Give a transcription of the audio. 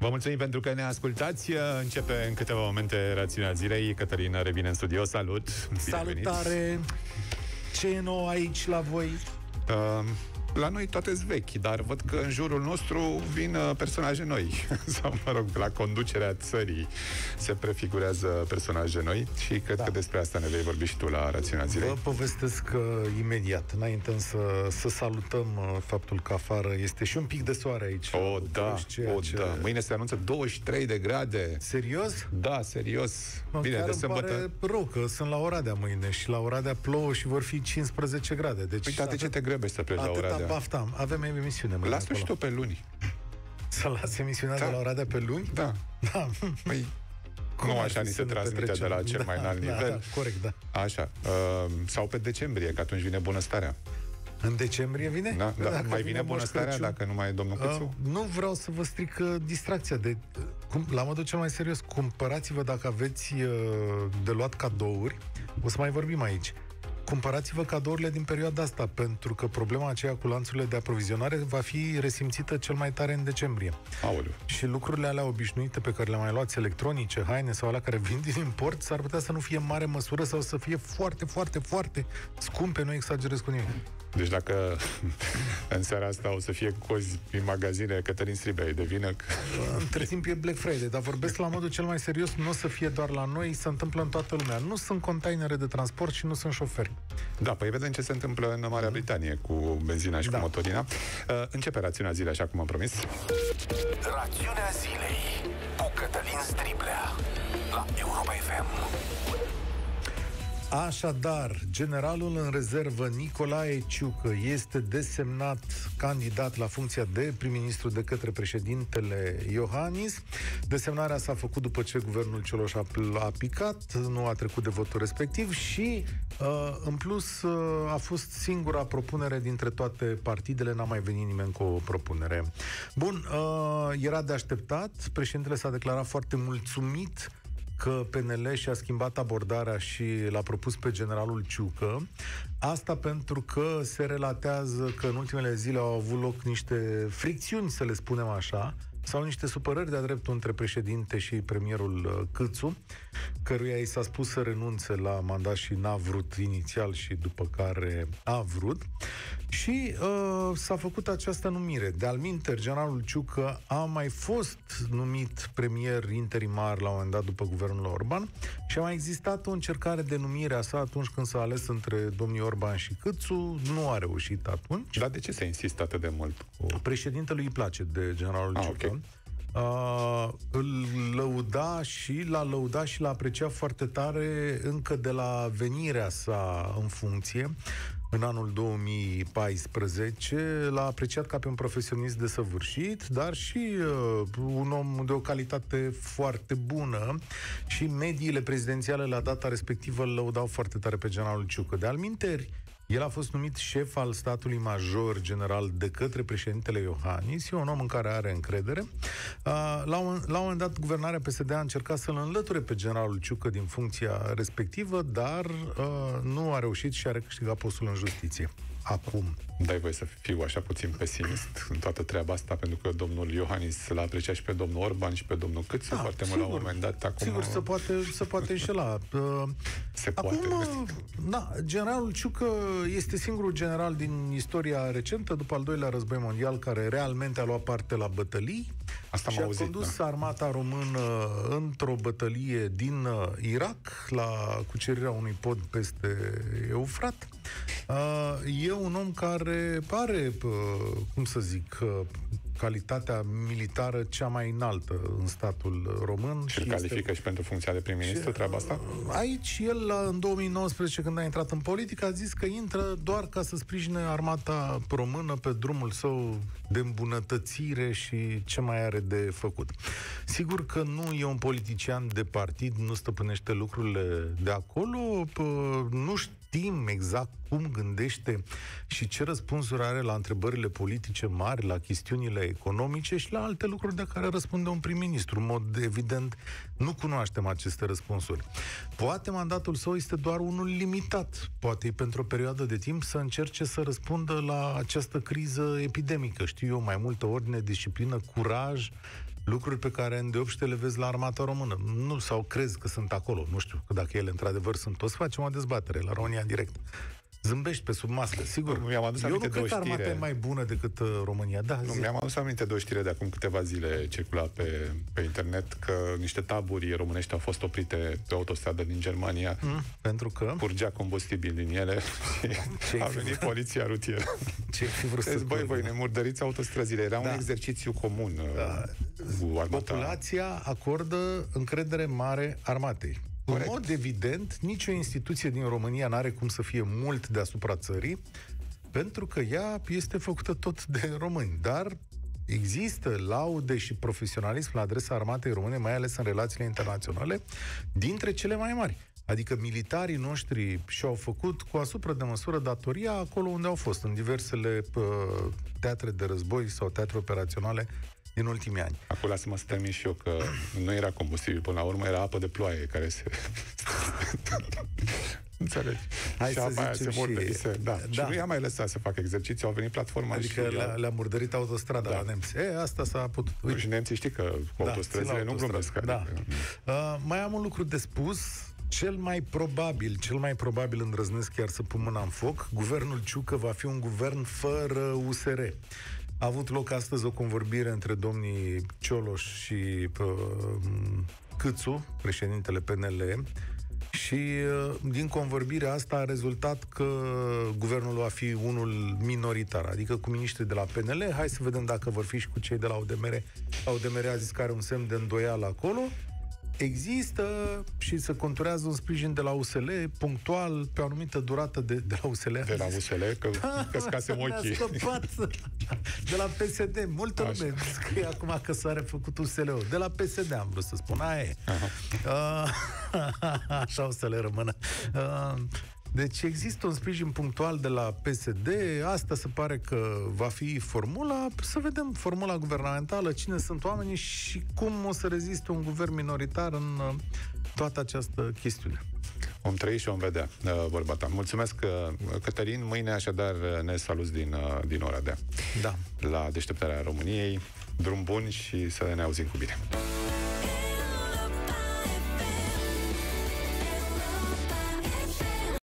Vă mulțumim pentru că ne ascultați. Începe în câteva momente rațiunea zilei. Cătălina revine în studio. Salut! Salutare! Ce e nou aici la voi? Uh, la noi toate sunt vechi, dar văd că în jurul nostru vin uh, personaje noi. Sau, mă rog, la conducerea țării se prefigurează personaje noi și cred da. că despre asta ne vei vorbi și tu la Rațiunea Zilei. Vă povestesc uh, imediat, înainte să, să salutăm uh, faptul că afară este și un pic de soare aici. O, da, o, ce... da. Mâine se anunță 23 de grade. Serios? Da, serios. No, Bine, de sâmbătă... pare rău că sunt la Oradea mâine și la Oradea plouă și vor fi 15 grade. Deci, păi, de ce te grebești să pleci la Oradea? Da, baftam. Avem emisiune. Lasă și tu pe luni. Să las emisiunea da. de la Oradea pe luni? Da. Da. Păi, Cum nu așa ni se transmite de la cel da, mai înalt da, nivel. Da, corect, da. Așa. Uh, sau pe decembrie, că atunci vine bunăstarea. În decembrie vine? Da, da. Dacă mai vine bunăstarea dacă nu mai e domnul Câțu? Uh, nu vreau să vă stric uh, distracția. De, uh, cum, la modul cel mai serios, cumpărați-vă dacă aveți uh, de luat cadouri. O să mai vorbim aici cumpărați-vă cadourile din perioada asta, pentru că problema aceea cu lanțurile de aprovizionare va fi resimțită cel mai tare în decembrie. Aoleu. Și lucrurile alea obișnuite pe care le mai luați, electronice, haine sau alea care vin din import, s-ar putea să nu fie în mare măsură sau să fie foarte, foarte, foarte scumpe, nu exagerez cu nimic. Deci dacă în seara asta o să fie cozi în magazine, Cătălin Stribei de vină... Între timp e Black Friday, dar vorbesc la modul cel mai serios, nu o să fie doar la noi, se întâmplă în toată lumea. Nu sunt containere de transport și nu sunt șoferi. Da, păi vedem ce se întâmplă în Marea Britanie cu benzina și da. cu motorina. Uh, începe rațiunea zilei, așa cum am promis. Rațiunea zilei cu Cătălin Striblea la Europa FM. Așadar, generalul în rezervă Nicolae Ciucă este desemnat candidat la funcția de prim-ministru de către președintele Iohannis. Desemnarea s-a făcut după ce guvernul Cioloș a, a picat, nu a trecut de votul respectiv și, uh, în plus, uh, a fost singura propunere dintre toate partidele, n-a mai venit nimeni cu o propunere. Bun, uh, era de așteptat, președintele s-a declarat foarte mulțumit că PNL și-a schimbat abordarea și l-a propus pe generalul Ciucă. Asta pentru că se relatează că în ultimele zile au avut loc niște fricțiuni, să le spunem așa, sau niște supărări de-a dreptul între președinte și premierul uh, Câțu, căruia i s-a spus să renunțe la mandat și n-a vrut inițial și după care a vrut. Și uh, s-a făcut această numire. De alminter, generalul Ciucă a mai fost numit premier interimar la un moment dat după guvernul Orban și a mai existat o încercare de numire a sa atunci când s-a ales între domnii Orban și Câțu. Nu a reușit atunci. Dar de ce se insistă atât de mult? Cu... Președintelui îi place de generalul ah, Ciucă. Okay. Uh, îl lăuda și l-a lăudat și l-a apreciat foarte tare încă de la venirea sa în funcție în anul 2014. L-a apreciat ca pe un profesionist desăvârșit, dar și uh, un om de o calitate foarte bună și mediile prezidențiale la data respectivă îl lăudau foarte tare pe generalul Ciucă. De alminteri, el a fost numit șef al statului major general de către președintele Iohannis, e un om în care are încredere. La un, la un moment dat, guvernarea PSD a încercat să-l înlăture pe generalul Ciucă din funcția respectivă, dar nu a reușit și a recâștigat postul în justiție. Acum. Dai voi să fiu așa puțin pesimist în toată treaba asta, pentru că domnul Iohannis l-a apreciat și pe domnul Orban și pe domnul Câțu da, foarte mult la un moment dat. Acum... Sigur, se poate, se poate înșela. Se Acum, poate. Da, generalul Ciucă este singurul general din istoria recentă, după al doilea război mondial, care realmente a luat parte la bătălii Asta și a auzit, condus da. armata română într-o bătălie din uh, Irak, la cucerirea unui pod peste Eufrat. Uh, e un om care pare, uh, cum să zic, calitatea militară cea mai înaltă în statul român. Și îl califică este... și pentru funcția de prim-ministru, treaba asta? Aici, el, în 2019, când a intrat în politică, a zis că intră doar ca să sprijine armata română pe drumul său de îmbunătățire și ce mai are de făcut. Sigur că nu e un politician de partid, nu stăpânește lucrurile de acolo, nu știm exact cum gândește și ce răspunsuri are la întrebările politice mari, la chestiunile economice și la alte lucruri de care răspunde un prim-ministru. În mod evident, nu cunoaștem aceste răspunsuri. Poate mandatul său este doar unul limitat. Poate pentru o perioadă de timp să încerce să răspundă la această criză epidemică. Știu eu, mai multă ordine, disciplină, curaj, lucruri pe care îndeopște le vezi la armata română. Nu, sau crezi că sunt acolo, nu știu, că dacă ele într-adevăr sunt, o să facem o dezbatere la România în direct zâmbești pe sub mască, sigur. Mi-am adus Eu nu aminte de cred o că armata știre. e mai bună decât uh, România. Da, Nu, zi. mi-am adus aminte de o știre de acum câteva zile circula pe, pe internet că niște taburi românești au fost oprite pe autostradă din Germania. Mm, pentru că... Curgea combustibil din ele și a venit poliția rutieră. Ce fi vrut să Deci, băi, spun? voi ne murdăriți autostrăzile. Era Da. un exercițiu comun Da. uh, cu armata. Populația acordă încredere mare armatei. Corect. În mod evident, nicio instituție din România nu are cum să fie mult deasupra țării, pentru că ea este făcută tot de români. Dar există laude și profesionalism la adresa armatei române, mai ales în relațiile internaționale, dintre cele mai mari. Adică militarii noștri și-au făcut cu asupra de măsură datoria acolo unde au fost, în diversele uh, teatre de război sau teatre operaționale din ultimii ani. Acum lasă-mă să termin și eu că nu era combustibil până la urmă, era apă de ploaie care se... Înțelegi? Hai și să apa aia zicem se murde, și- se, da. da. Și nu i-a mai lăsat să facă exerciții, au venit platforma Adică și... le-a, le-a murdărit autostrada Da. la nemți. E, asta s-a putut. Uite. Și nemții știi că cu Da, autostrăzile țin la nu glumesc. autostradă. Adică, Da. Uh, mai am un lucru de spus. Cel mai probabil, cel mai probabil îndrăznesc chiar să pun mâna în foc, guvernul Ciucă va fi un guvern fără USR. A avut loc astăzi o convorbire între domnii Cioloș și uh, Câțu, președintele PNL, și uh, din convorbirea asta a rezultat că guvernul va fi unul minoritar, adică cu miniștrii de la PNL. Hai să vedem dacă vor fi și cu cei de la UDMR. UDMR a zis că are un semn de îndoială acolo. Există și se conturează un sprijin de la USL punctual pe o anumită durată de, de la USL. de la USL, că căscasem Ne-a ochii. scăpat de la PSD. Multă Așa. lume scrie acum că s-a refăcut USL-ul. De la PSD am vrut să spun. Aia e. Uh, așa o să le rămână. Uh, deci există un sprijin punctual de la PSD, asta se pare că va fi formula, să vedem formula guvernamentală, cine sunt oamenii și cum o să reziste un guvern minoritar în uh, toată această chestiune. Vom trăi și vom vedea, uh, vorba ta. Mulțumesc, uh, Cătălin. Mâine, așadar, uh, ne saluți din, uh, din Oradea. Da. La deșteptarea României. Drum bun și să ne auzim cu bine.